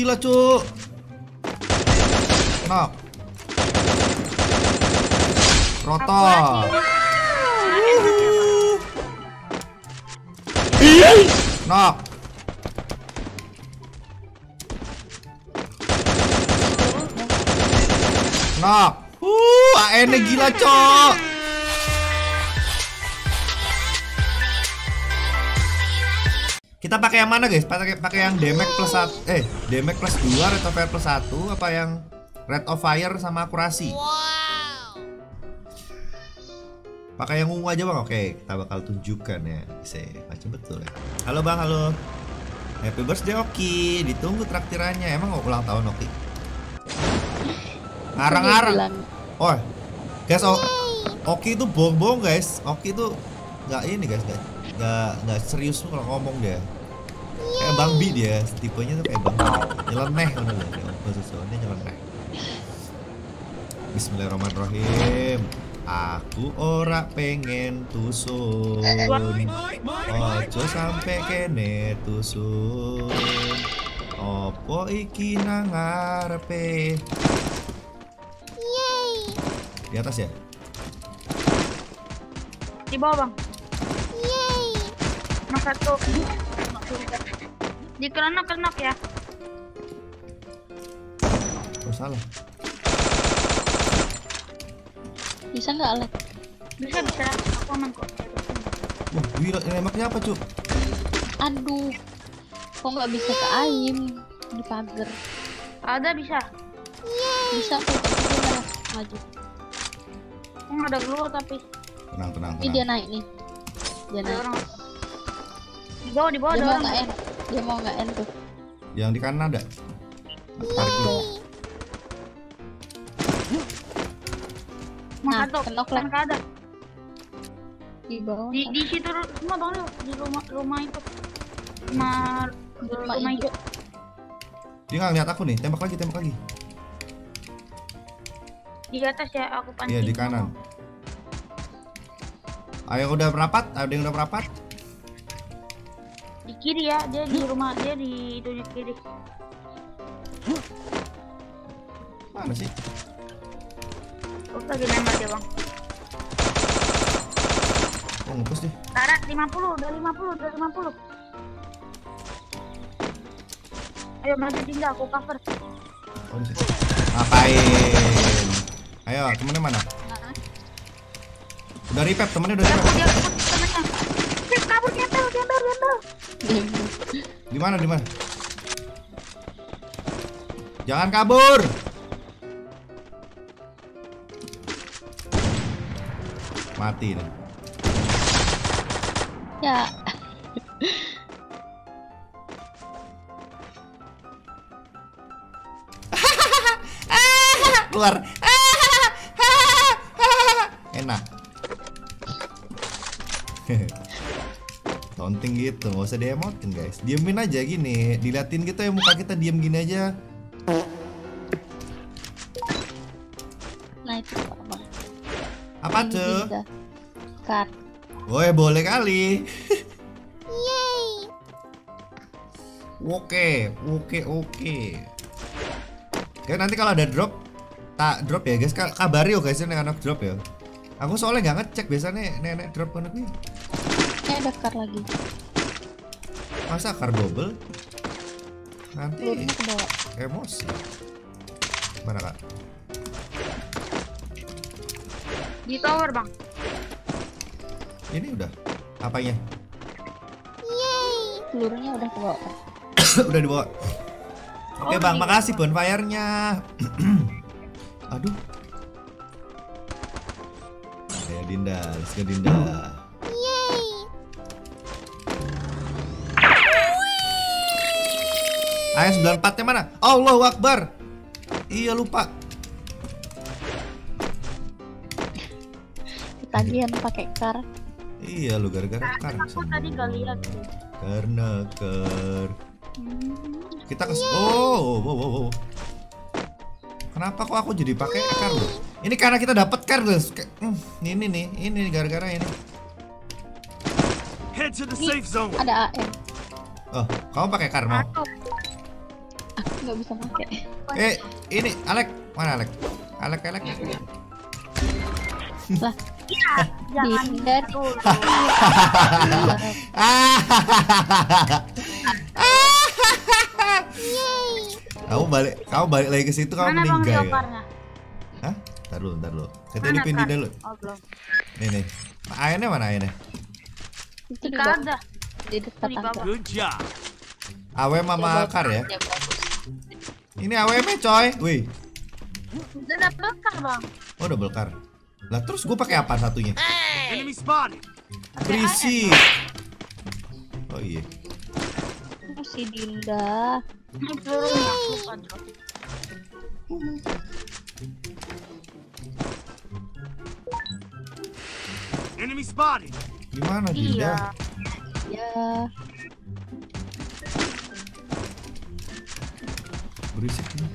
gila, Cuk. Knock. Rotor. Knock. Knock. Uh, AN gila, Cok. Kita pakai yang mana, guys? Pakai pakai yang damage plus satu, eh, damage plus 2, rate of fire plus 1 apa yang rate of fire sama akurasi? Pakai yang ungu aja, Bang. Oke, kita bakal tunjukkan ya. Bisa baca betul ya. Halo, Bang. Halo. Happy birthday Oki. Ditunggu traktirannya. Emang ulang tahun Oki? Ngarang-ngarang. Oh, guys, o Oki itu bohong-bohong guys. Oki itu nggak ini guys, nggak nggak nggak serius tuh kalau ngomong dia. Kayak Bang Bi dia, tipenya tuh kayak Bang Bi. Nyeleneh mana loh, kayak bahasa Sunda nyeleneh. Bismillahirrahmanirrahim. Aku ora pengen tusun. Ojo sampe kene tusun. Opo iki nang ngarepe? Di atas ya? Di bawah bang. Mas satu. Di kerenok kerenok ya. Oh salah. bisa nggak alat? Bisa bisa. Aku aman kok. Wah, gila, ini nembaknya apa, Cuk? Aduh, kok nggak bisa ke aim di pagar? Ada bisa. Bisa kok, tapi dia malah maju. Aku nggak ada keluar tapi Tenang, tenang, Ini dia tenang. naik nih. Dia ada naik. orang. Di bawah di bawah Dia ada mau orang. nggak end? Dia mau nggak end tuh? Yang di kanan ada. Tarik dulu. Nah, kenok lah. ada. Di bawah. Di di situ semua bang lu. di rumah rumah itu. Rumah Rumah rumah hijau. Dia nggak lihat aku nih. Tembak lagi, tembak lagi. Di atas ya aku pancing. Iya, di kanan. Ayo udah merapat? Ada yang udah merapat? Kiri ya, dia di rumah dia di itu di kiri. Mana sih? Terus lagi nembak ya bang. Oh, ngepus deh. Tarat 50, udah 50, udah 50. Ayo maju tinggal aku cover. Oh. Ngapain? Ayo, temennya mana? Udah repap, temennya udah repap. Kabur gembel, gembel, gembel. Di mana, di mana? Jangan kabur. Mati nih. Ya, Keluar. Enak. Taunting gitu, nggak usah diemotin guys. Diemin aja gini, diliatin gitu ya muka kita diem gini aja. nah itu bang. Apa Ini tuh? Kar. Woi boleh kali. Oke, oke, oke. Oke nanti kalau ada drop, tak drop ya guys. Ka- Kabari yo guys ini anak drop ya. Aku soalnya nggak ngecek biasanya nenek drop kan ini. Ini ada kar lagi. Masa kar double? Nanti Pelurunya ke bawah. emosi. Mana kak? Di tower bang. Ini udah. Apanya? Pelurunya udah ke bawah. udah dibawa. Oke Oh, bang, di- makasih bonfire-nya. Aduh. Ya Dinda, let's go Dinda. Ayo 94 nya mana? Allahu Akbar. Iya lupa. Ketagihan pakai kar. Iya lu gara-gara kar. Aku tadi gak lihat sih. Karena kar. Hmm. Kita ke Oh, wow, wow, wow. Kenapa kok aku jadi pakai kar loh? Ini karena kita dapat kar guys. Ke- hmm, ini nih, ini gara-gara ini. Head to the safe zone. Ada AM. Oh, kamu pakai kar mau? Aku nggak bisa pakai. Eh, ini Alek, mana Alek? Alek, Alek. Lah, Jangan Dinda gitu. kamu balik, kamu balik lagi ke situ kamu meninggal ya? Hah? Ntar dulu, ntar dulu. Kita hidupin Kak? Dinda dulu. Oh belum. Nih nih. Ayahnya mana itu di bawah, di dekat. Good job. Ya, Akar ya? Ini awemnya coy. Wih. Udah dapet kan bang? Oh double car. Lah terus gue pakai apa satunya? Enemy spotted. Berisi. Oh iya. Oh, si Dinda. Enemy spotted. Gimana Iya. Dinda? Ya, Berisik nih.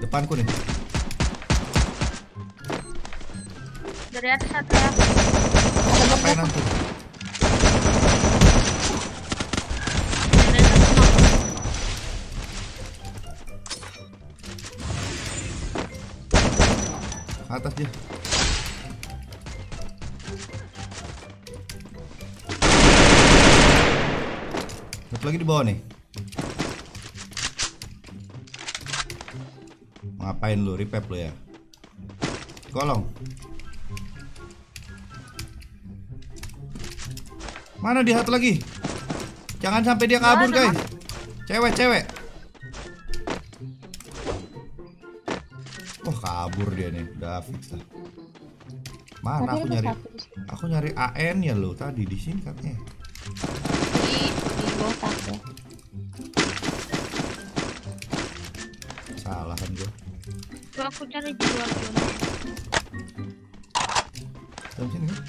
Depanku nih. Dari atas satu ya. Ngapain aku? Atas dia. Satu lagi di bawah nih. Ngapain lu? Repap lu ya? Kolong. Mana dia satu lagi? Jangan sampai dia kabur, guys. Cewek, cewek. Wah, kabur dia nih. Udah fix lah. Mana tadi aku nyari? di. Aku nyari AN ya lo tadi di sini katanya. di di bawah tangga. Salah kan gua. Tuh aku cari di luar zona. Dalam sini kan?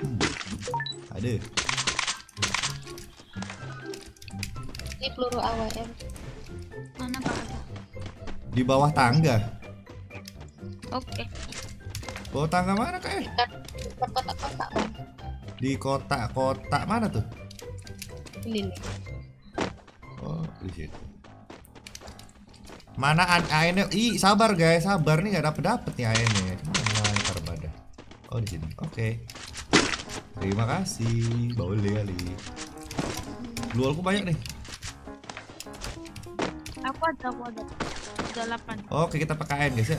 Hmm. Ada. Ini peluru AWM. Mana ada? Di bawah tangga. Oke. Bawah tangga mana kak? Dekat dekat kotak-kotak bang. Di kotak-kotak mana tuh? Ini nih. Oh, di situ. Mana an- AN-nya? Ih, sabar guys, sabar nih nggak dapet dapet nih AN-nya. Mana taruh badan? Oh di sini. Oke. Terima kasih. Boleh kali. Lualku banyak nih. Aku ada, aku ada. Ada delapan. Oke, kita pakai AN guys ya.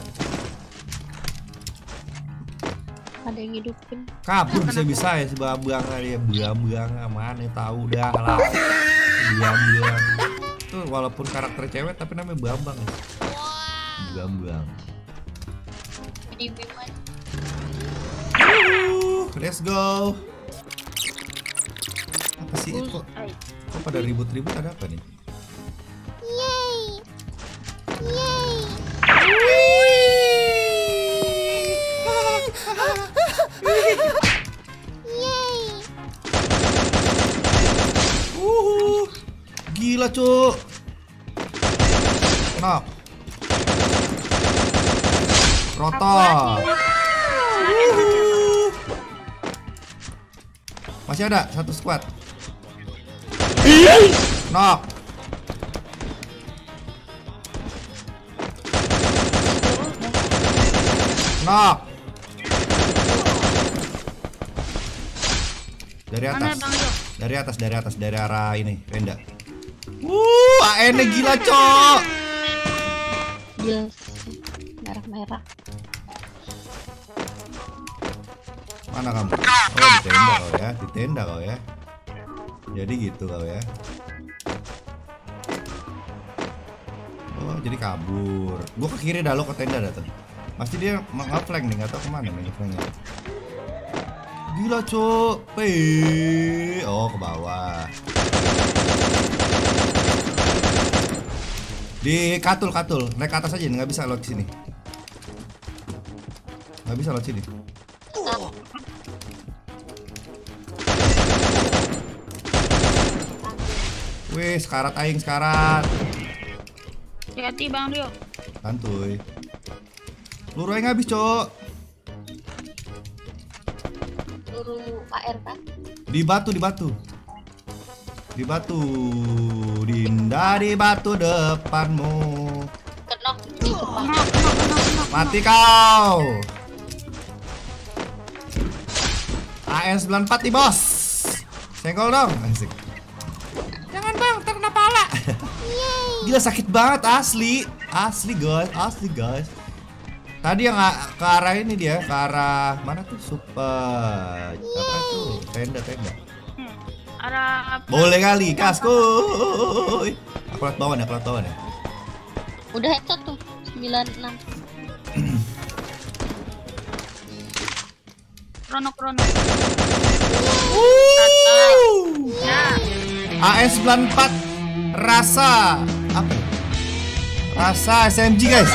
Ada yang hidupin. kabur bisa bisa ya si bambang kali ya bambang mana tahu dah lah bambang tuh walaupun karakter cewek tapi namanya bambang ya. Bambang. Di Biman. Uh, let's go. Apa sih Bus- kok kok pada ribut-ribut? Ada apa nih? Uhuh. Gila, Cuk. Knock. Rotor. Uhuh. Masih ada satu squad. Knock. Knock. Dari Mana atas. bang Yo? Dari atas, dari atas, dari arah ini, Renda. Wuh, AN gila, Cok. Gila. Merah-merah. Mana kamu? Oh, di tenda kau ya, di tenda kau ya. Jadi gitu kau ya. Oh, jadi kabur. Gua ke kiri dah lo ke tenda dah tuh. Pasti dia nge-flank nih, nggak tahu ke mana nih nge-flanknya. Gila, Cok. Wih. Oh, ke bawah. Di katul katul, naik ke atas aja, nggak bisa lewat sini. Nggak bisa lewat sini. Wih, sekarat aing sekarat. Hati-hati bang Rio. Santuy. Peluru aing habis, Cok. Peluru AR kan? Di batu, di batu. Di batu. Dinda di batu depanmu. Kenok di. Mati kau. AN94 nih bos. Senggol dong. Asik. Jangan bang, terkena pala. Gila sakit banget asli. Asli guys, asli guys. Tadi yang ke arah ini dia, ke arah mana tuh? Super apa tuh? Tenda tenda. Arah Boleh kali, kaskuy. Aku lihat bawah nih, aku lihat bawah nih. Udah headshot tuh 96. krono krono. Ya. AS94 rasa apa? Rasa SMG guys.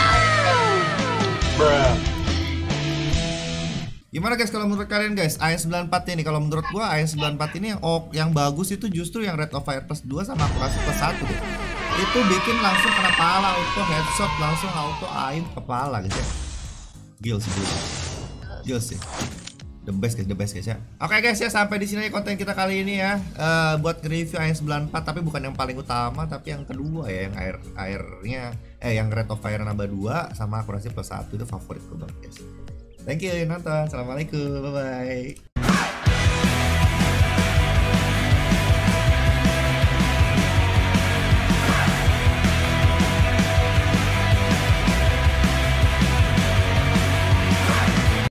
Gimana guys kalau menurut kalian guys AS94 ini kalau menurut gua AS94 ini yang oh, yang bagus itu justru yang Red of Fire plus 2 sama Akurasi plus 1 deh. Itu bikin langsung kena pala auto headshot langsung auto aim kepala guys ya. Gil sih gil. Gil sih. The best guys, the best guys ya. Oke guys ya sampai di sini aja konten kita kali ini ya. Eh, buat review AS94 tapi bukan yang paling utama tapi yang kedua ya yang air airnya eh yang Red of Fire nambah 2 sama akurasi plus 1 itu favorit gue banget guys. Thank you yang nonton. Assalamualaikum. Bye bye.